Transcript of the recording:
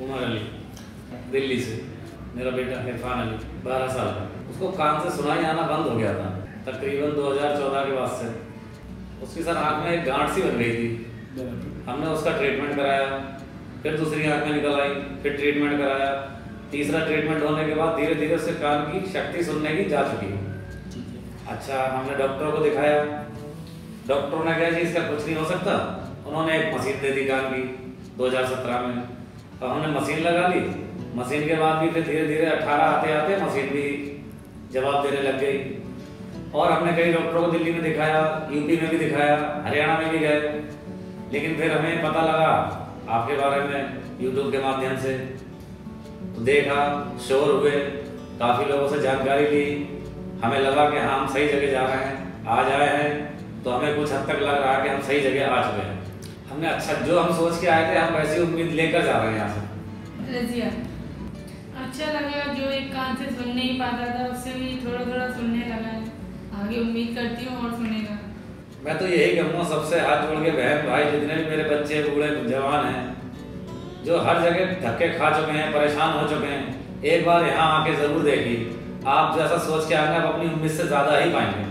उमर अली दिल्ली से, मेरा बेटा इरफान अली, बारह साल का। उसको कान से सुनाई आना बंद हो गया था, तकरीबन 2014 के बाद से। उसकी सर आँख में एक गांठ सी बन गई थी। हमने उसका ट्रीटमेंट कराया, फिर दूसरी आँख में निकल आई, फिर ट्रीटमेंट कराया। तीसरा ट्रीटमेंट होने के बाद धीरे धीरे उससे कान की शक्ति सुनने की जा चुकी है। अच्छा हमने डॉक्टरों को दिखाया। डॉक्टरों ने कहा, जी, इसका कुछ नहीं हो सकता। उन्होंने एक मशीन दे दी कान की 2017 में। तो हमने मशीन लगा ली। मशीन के बाद भी फिर धीरे धीरे 18 आते आते मशीन भी जवाब देने लग गई। और हमने कई डॉक्टरों को दिल्ली में दिखाया यूपी में भी दिखाया, हरियाणा में भी गए। लेकिन फिर हमें पता लगा आपके बारे में यूट्यूब के माध्यम से। तो देखा, शोर हुए, काफ़ी लोगों से जानकारी ली। हमें लगा कि हाँ हम सही जगह जा रहे हैं आज आए हैं। तो हमें कुछ हद तक लग रहा है कि हम सही जगह आ चुके हैं। हमने अच्छा जो हम सोच के आए थे हम वैसी उम्मीद लेकर जा रहे हैं यहाँ से। रजिया अच्छा लगा जो एक कान से सुन नहीं पाता था उससे भी थोड़ा थोड़ा सुनने लगा। है आगे उम्मीद करती हूँ और सुनेगा। मैं तो यही कहूँगा सबसे हाथ जोड़ के बहन भाई जितने भी मेरे बच्चे बूढ़े जवान हैं जो हर जगह धक्के खा चुके हैं परेशान हो चुके हैं एक बार यहाँ आके ज़रूर देखिए। आप जैसा सोच के आएँगे आप अपनी उम्मीद से ज़्यादा ही पाएँगे।